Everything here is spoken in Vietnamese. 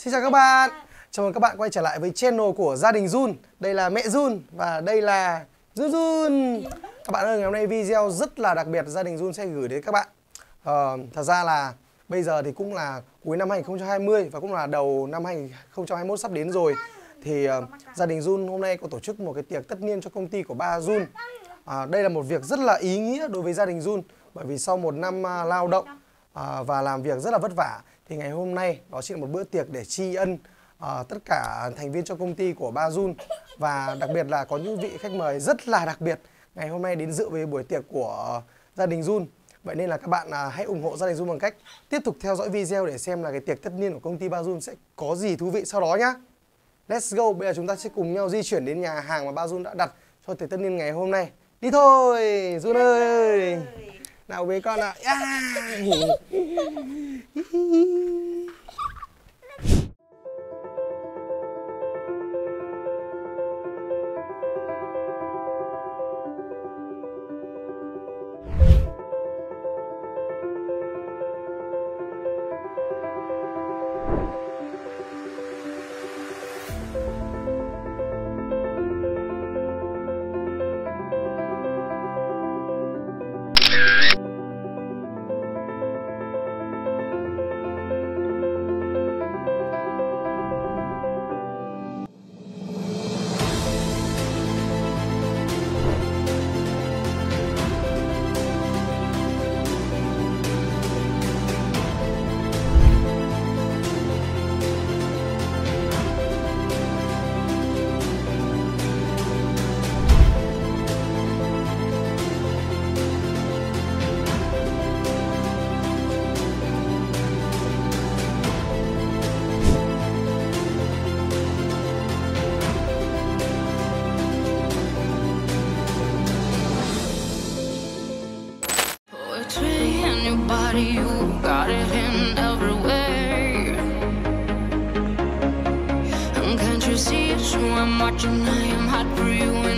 Xin chào các bạn. Chào mừng các bạn quay trở lại với channel của gia đình Jun. Đây là mẹ Jun và đây là Jun Jun. Các bạn ơi, ngày hôm nay video rất là đặc biệt gia đình Jun sẽ gửi đến các bạn. Ờ, Thật ra là bây giờ thì cũng là cuối năm 2020 và cũng là đầu năm 2021 sắp đến rồi. Thì uh, gia đình Jun hôm nay có tổ chức một cái tiệc tất niên cho công ty của ba Jun. À, Đây là một việc rất là ý nghĩa đối với gia đình Jun. Bởi vì sau một năm uh, lao động uh, và làm việc rất là vất vả thì ngày hôm nay đó chính là một bữa tiệc để tri ân uh, tất cả thành viên trong công ty của Ba Jun và đặc biệt là có những vị khách mời rất là đặc biệt ngày hôm nay đến dự với buổi tiệc của gia đình Jun. Vậy nên là các bạn uh, hãy ủng hộ gia đình Jun bằng cách tiếp tục theo dõi video để xem là cái tiệc tất niên của công ty Ba Jun sẽ có gì thú vị sau đó nhá. Let's go, bây giờ chúng ta sẽ cùng nhau di chuyển đến nhà hàng mà Ba Jun đã đặt cho tiệc tất niên ngày hôm nay. Đi thôi, Jun ơi. Nào với con ạ. À. you got it in every way. And can't you see it's so I'm watching? I am hot for you.